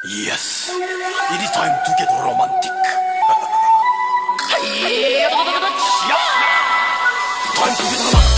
Yes, it is time to get romantic. Time to get romantic,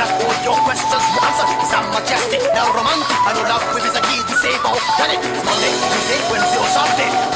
that all your questions will answer. It's majestic, now romantic. I know love with is a key to save oh, all planet. It's Monday, Tuesday, Wednesday, or Sunday.